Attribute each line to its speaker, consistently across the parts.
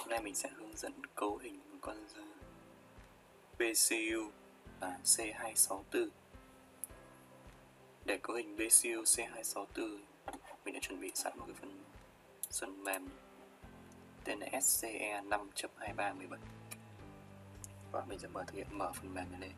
Speaker 1: Hôm nay mình sẽ hướng dẫn cấu hình một con BCU là C264 Để cấu hình BCU C264 mình đã chuẩn bị sẵn một cái phần phần mềm tên là SCE 5.2317 và mình sẽ mở thực hiện, mở phần mềm này lên.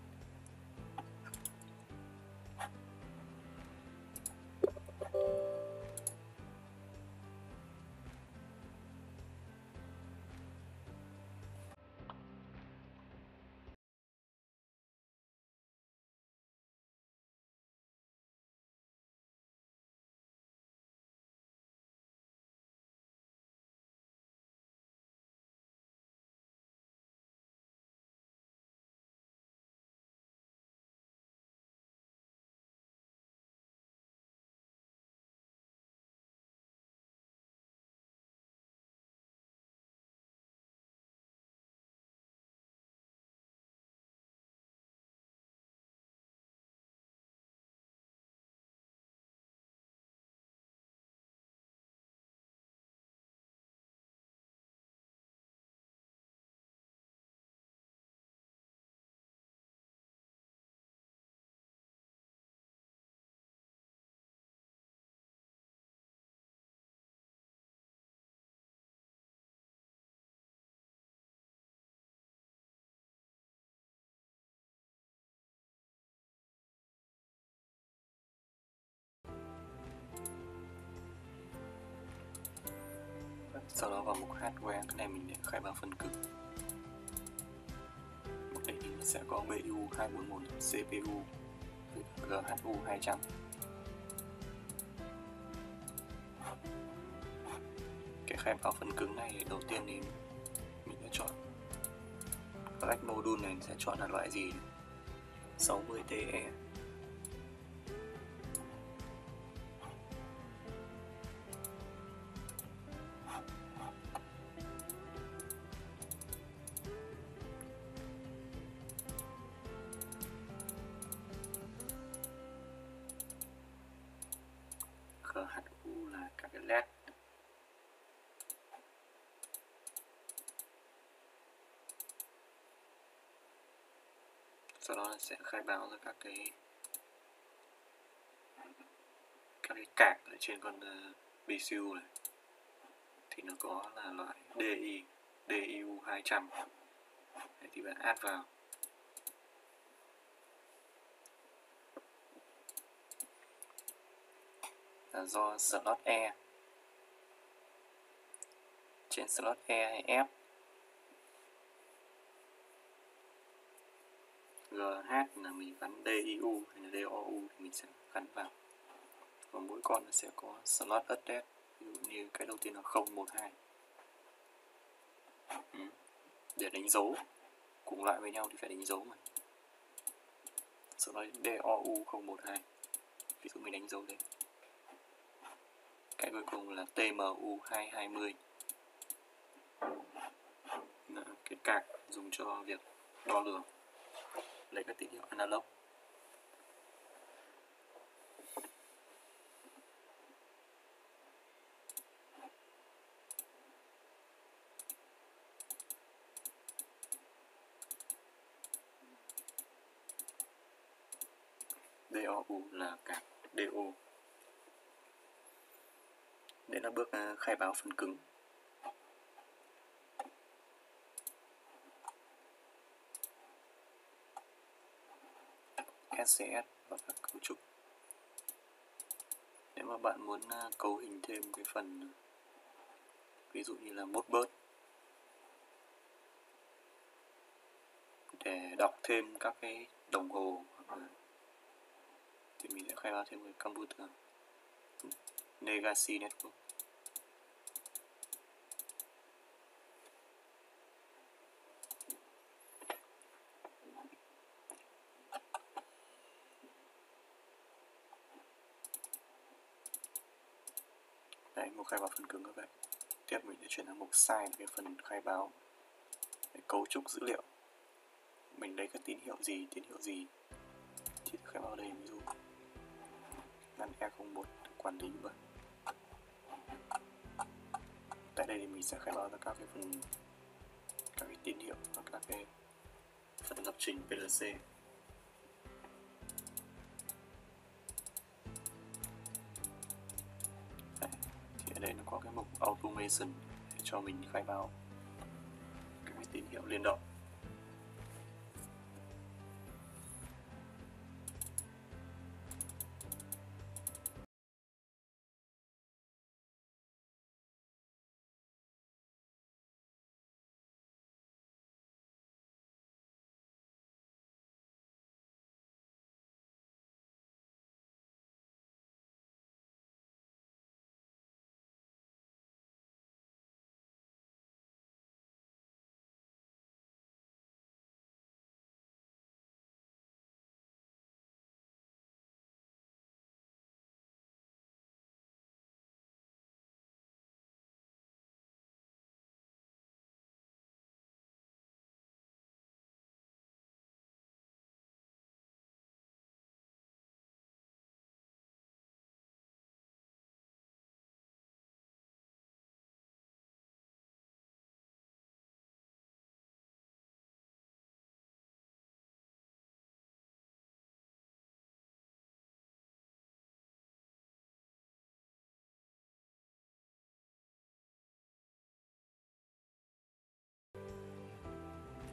Speaker 1: Sau đó vào mục hardware, cái này mình để khai báo phần cứng mục đây thì mình sẽ có BU 241 CPU GHU 200 cái khai báo phần cứng này đầu tiên thì mình sẽ chọn. Các module này sẽ chọn là loại gì? 60TE sau đó sẽ khai báo ra các cái các cái cạc ở trên con ờ, uh, BCU này. Thì nó có là loại DI DIU 200 Đấy, thì bạn add vào. Là do slot E. Trên slot E hay F khác là mình gắn DIU hay là DOU thì mình sẽ gắn vào. Và mỗi con nó sẽ có slot address, ví dụ như cái đầu tiên là 012 ừ. để đánh dấu, cùng loại với nhau thì phải đánh dấu mà. Sau đó DOU 012 ví dụ mình đánh dấu đây. Cái cuối cùng là TMU 220 là cái cạc dùng cho việc đo lường lấy các tín hiệu analog. DOU là cạc DO Đây là bước ờ, khai báo phần cứng. SCS và các cấu trúc. Nếu mà bạn muốn à, cấu hình thêm cái phần à, ví dụ như là mốt bớt. Để đọc thêm các cái đồng hồ thì mình sẽ khai báo thêm cái computer. Legacy network Đấy, mục khai báo phần cứng các bạn. Tiếp mình sẽ chuyển sang mục size cái phần khai báo. Để cấu trúc dữ liệu. Mình lấy các tín hiệu gì, tín hiệu gì? Thì khai báo đây ví dụ. Ngăn E01 quản lý vậy Tại đây thì mình sẽ khai báo ra các cái phần tín hiệu và các cái phần lập trình PLC mục automation để cho mình khai báo các cái tín hiệu liên động.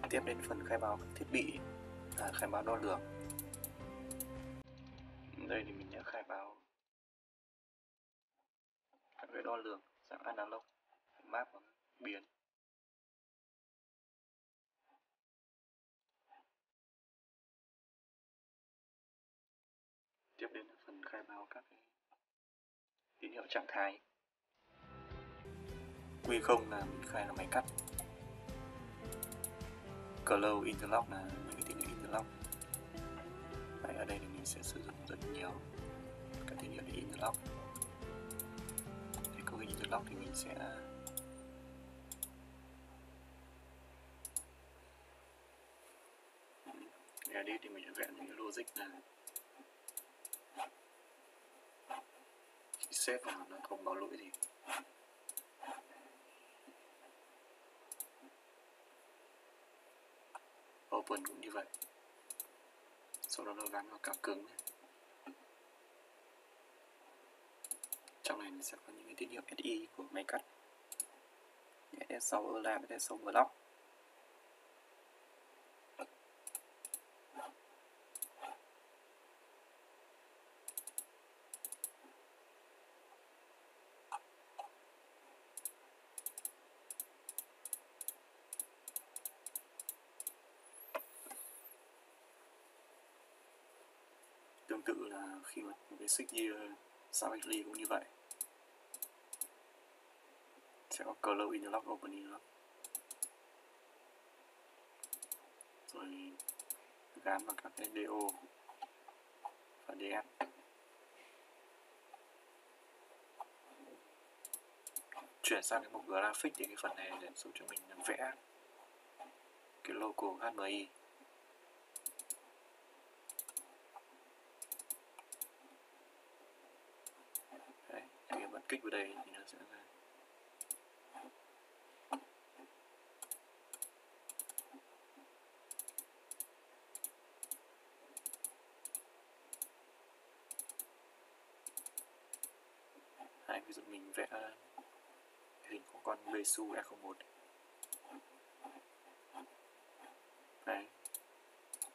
Speaker 1: Tiếp đến phần khai báo thiết bị là khai báo đo lường. Đây thì mình đã khai báo. Các cái đo lường, dạng analog, map biến. Tiếp đến là phần khai báo các cái tín hiệu trạng thái. Q0 là mình khai là máy cắt. Glow Interlock là những cái tín hiệu Interlock. Đấy, ở đây thì mình sẽ sử dụng rất nhiều các tín hiệu để Interlock. Để có cái Interlock thì mình sẽ edit thì mình sẽ vẽ những cái logic là khi xếp vào nó không báo lỗi gì open cũng như vậy. Sau đó nó gắn vào cặp cứng này. trong này sẽ có những cái tín hiệu SI của máy cắt. S6 overlap, S6 Block. Tương tự là khi mà cái switch gear Savagely cũng như vậy. Sẽ có close interlock open interlock rồi gắn vào các cái DO và DS chuyển sang cái mục graphic thì cái phần này để giúp cho mình vẽ cái logo HMI Đấy, click vào đây thì nó sẽ ra. Đấy, ví dụ mình vẽ hình của con Besu E01 Đấy.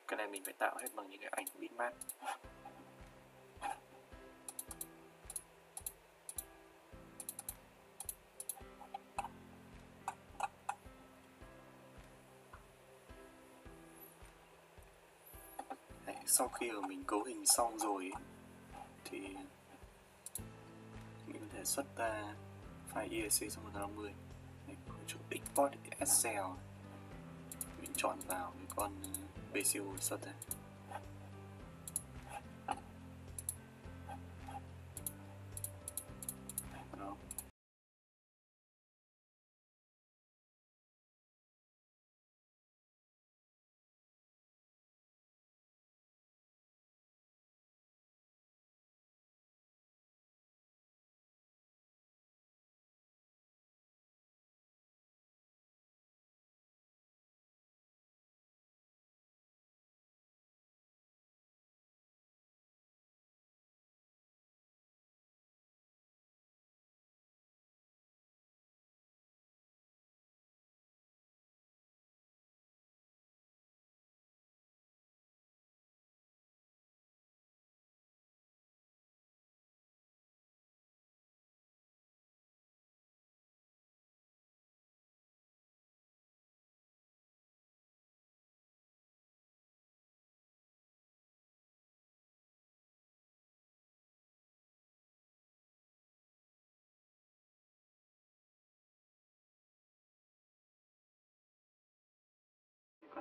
Speaker 1: Cái này mình phải tạo hết bằng những cái ảnh bitmap. Sau khi ở mình cấu hình xong rồi thì mình có thể xuất ra file ESC 150 Đấy, chỗ export Excel mình chọn vào cái con ờ, BCU xuất ra.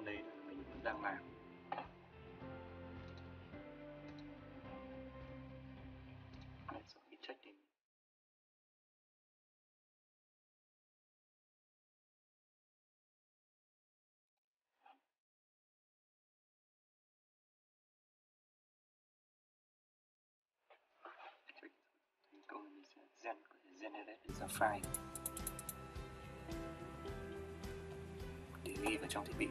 Speaker 1: Đấy là mình vẫn đang làm. Sau khi check thì thành công mình sẽ gen có thể generate ra file. Để ghi vào trong thiết bị.